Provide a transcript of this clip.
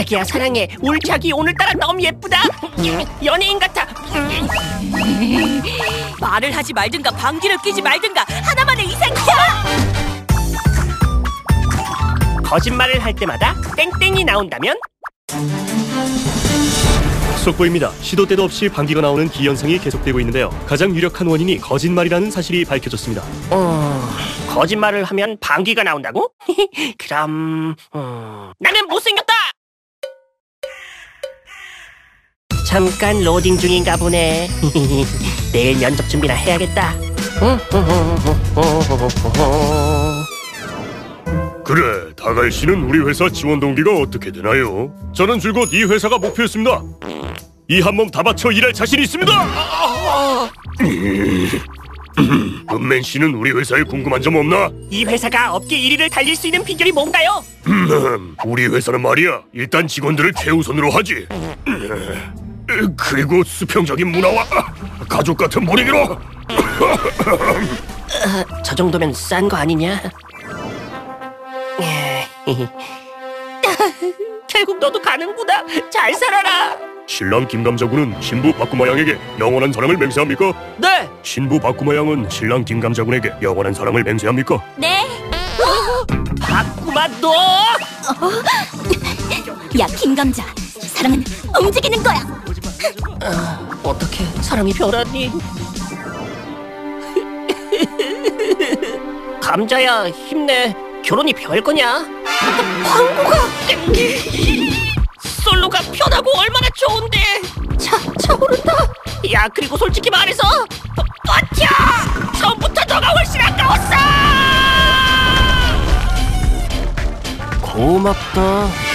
자기야 사랑해 울자기 오늘따라 너무 예쁘다 연예인 같아 말을 하지 말든가 방귀를 끼지 말든가 하나만의 이상이야. 거짓말을 할 때마다 땡땡이 나온다면 속보입니다. 시도 때도 없이 방귀가 나오는 기현상이 계속되고 있는데요. 가장 유력한 원인이 거짓말이라는 사실이 밝혀졌습니다. 어, 거짓말을 하면 방귀가 나온다고? 그럼 음, 나는 못생겼다 잠깐 로딩 중인가 보네 내일 면접 준비나 해야겠다 그래, 다갈 씨는 우리 회사 지원 동기가 어떻게 되나요? 저는 줄곧 이 회사가 목표였습니다. 이 한 몸 다 바쳐 일할 자신이 있습니다. 은맨 씨는 우리 회사에 궁금한 점 없나? 이 회사가 업계 1위를 달릴 수 있는 비결이 뭔가요? 음, 우리 회사는 말이야 일단 직원들을 최우선으로 하지 그리고 수평적인 문화와 가족 같은 분위기로 저 정도면 싼 거 아니냐? 결국 너도 가는구나. 잘 살아라. 신랑 김감자군은 신부 박구마양에게 영원한 사랑을 맹세합니까? 네. 신부 박구마양은 신랑 김감자군에게 영원한 사랑을 맹세합니까? 네. 박구마 너. 야 김감자. 사랑은 움직이는 거야. 어떻게 사람이 변하니? 감자야 힘내. 결혼이 별 거냐? 광고가 솔로가 편하고 얼마나 좋은데. 차 차오른다. 야 그리고 솔직히 말해서 버, 버텨. 처음부터 너가 훨씬 아까웠어. 고맙다.